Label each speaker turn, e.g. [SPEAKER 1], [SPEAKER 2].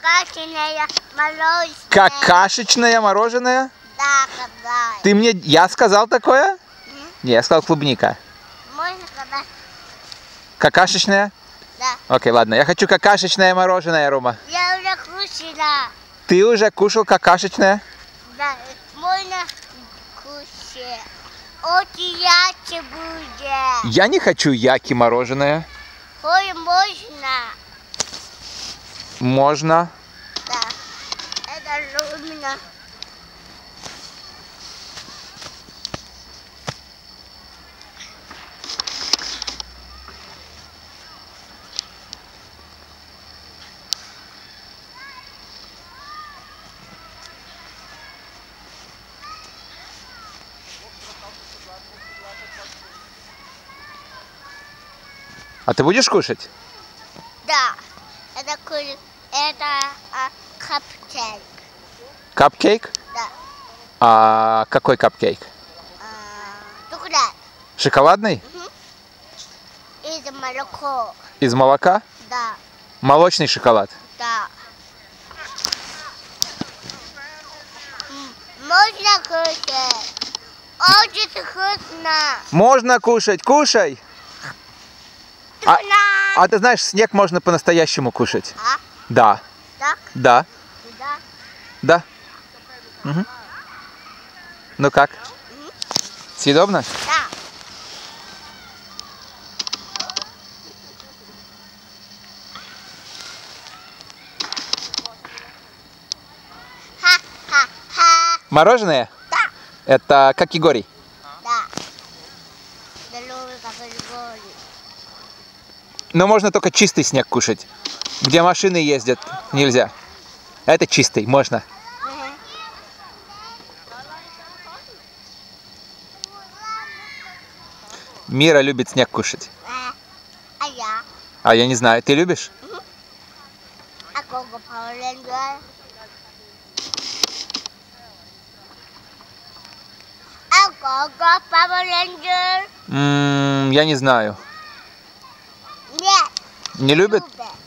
[SPEAKER 1] Какашечное мороженое.
[SPEAKER 2] Какашечное мороженое?
[SPEAKER 1] Да, когда.
[SPEAKER 2] Ты мне... Я сказал такое? Не, я сказал клубника.
[SPEAKER 1] Можно когда?
[SPEAKER 2] Какашечное?
[SPEAKER 1] Да.
[SPEAKER 2] Окей, ладно. Я хочу какашечное мороженое, Рома.
[SPEAKER 1] Я уже кушала.
[SPEAKER 2] Ты уже кушал какашечное?
[SPEAKER 1] Да, можно кушать. Очень ярче будет.
[SPEAKER 2] Я не хочу яки мороженое.
[SPEAKER 1] Ой, можно.
[SPEAKER 2] Можно.
[SPEAKER 1] Да. Это Лумина.
[SPEAKER 2] А ты будешь кушать?
[SPEAKER 1] Да. Это кури. Это а, капчейк.
[SPEAKER 2] Капкейк?
[SPEAKER 1] Да.
[SPEAKER 2] А какой капкейк?
[SPEAKER 1] А, шоколад.
[SPEAKER 2] Шоколадный?
[SPEAKER 1] Из молоко.
[SPEAKER 2] Из молока?
[SPEAKER 1] Да.
[SPEAKER 2] Молочный шоколад.
[SPEAKER 1] Да. Можно кушать. Очень вкусно.
[SPEAKER 2] Можно кушать, кушай. А, а ты знаешь, снег можно по-настоящему кушать.
[SPEAKER 1] А?
[SPEAKER 2] Да,
[SPEAKER 1] Так?
[SPEAKER 2] да,
[SPEAKER 1] Да.
[SPEAKER 2] да. Мгм. Ну как? Съедобно?
[SPEAKER 1] Да.
[SPEAKER 2] Мороженое?
[SPEAKER 1] Да.
[SPEAKER 2] Это какигори.
[SPEAKER 1] Да. Беловый капельгорий.
[SPEAKER 2] Но можно только чистый снег кушать. Где машины ездят, нельзя. Это чистый, можно. Мира любит снег кушать.
[SPEAKER 1] А, а я?
[SPEAKER 2] А я не знаю, ты любишь?
[SPEAKER 1] А Ranger? А Ranger?
[SPEAKER 2] М, я не знаю.
[SPEAKER 1] Нет.
[SPEAKER 2] Не любит?
[SPEAKER 1] Любит.